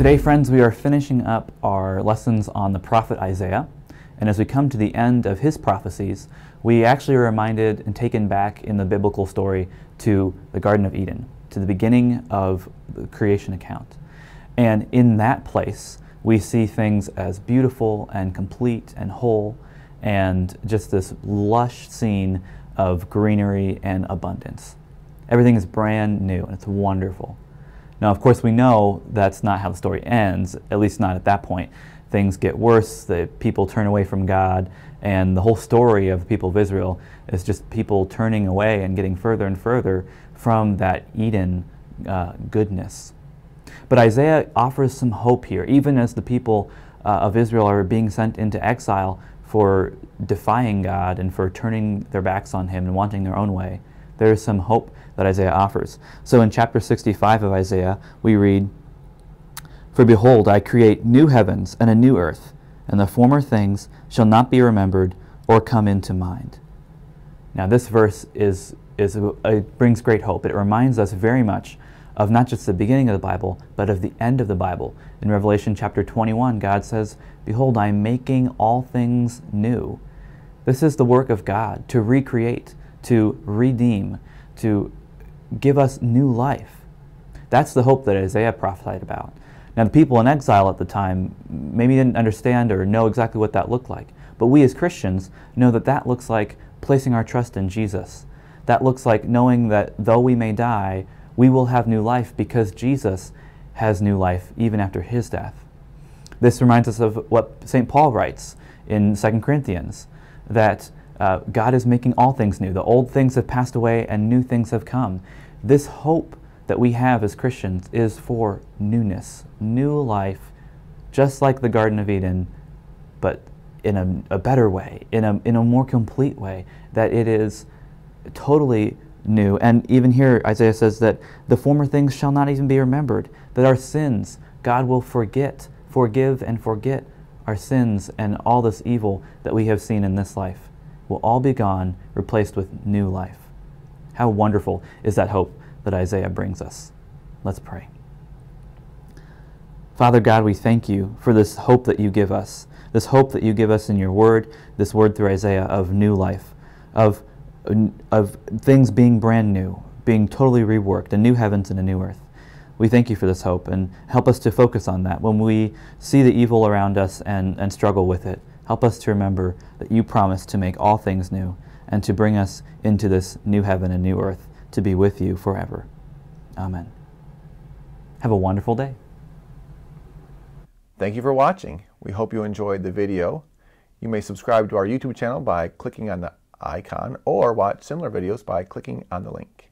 Today, friends, we are finishing up our lessons on the prophet Isaiah. And as we come to the end of his prophecies, we actually are reminded and taken back in the biblical story to the Garden of Eden, to the beginning of the creation account. And in that place, we see things as beautiful and complete and whole, and just this lush scene of greenery and abundance. Everything is brand new and it's wonderful. Now, of course, we know that's not how the story ends, at least not at that point things get worse, the people turn away from God, and the whole story of the people of Israel is just people turning away and getting further and further from that Eden uh, goodness. But Isaiah offers some hope here, even as the people uh, of Israel are being sent into exile for defying God and for turning their backs on Him and wanting their own way. There is some hope that Isaiah offers. So in chapter 65 of Isaiah, we read, for behold, I create new heavens and a new earth, and the former things shall not be remembered or come into mind. Now, this verse is, is uh, it brings great hope. It reminds us very much of not just the beginning of the Bible, but of the end of the Bible. In Revelation chapter 21, God says, Behold, I am making all things new. This is the work of God to recreate, to redeem, to give us new life. That's the hope that Isaiah prophesied about. Now, the people in exile at the time maybe didn't understand or know exactly what that looked like. But we as Christians know that that looks like placing our trust in Jesus. That looks like knowing that though we may die, we will have new life because Jesus has new life even after his death. This reminds us of what St. Paul writes in 2 Corinthians that uh, God is making all things new. The old things have passed away and new things have come. This hope that we have as Christians is for newness, new life, just like the Garden of Eden, but in a, a, better way, in a, in a more complete way, that it is totally new. And even here, Isaiah says that the former things shall not even be remembered, that our sins, God will forget, forgive, and forget our sins and all this evil that we have seen in this life will all be gone, replaced with new life. How wonderful is that hope that Isaiah brings us. Let's pray. Father God, we thank you for this hope that you give us, this hope that you give us in your word, this word through Isaiah of new life, of, of things being brand new, being totally reworked, a new heavens and a new earth. We thank you for this hope and help us to focus on that when we see the evil around us and, and struggle with it. Help us to remember that you promised to make all things new and to bring us into this new heaven and new earth to be with you forever. Amen. Have a wonderful day. Thank you for watching. We hope you enjoyed the video. You may subscribe to our YouTube channel by clicking on the icon or watch similar videos by clicking on the link.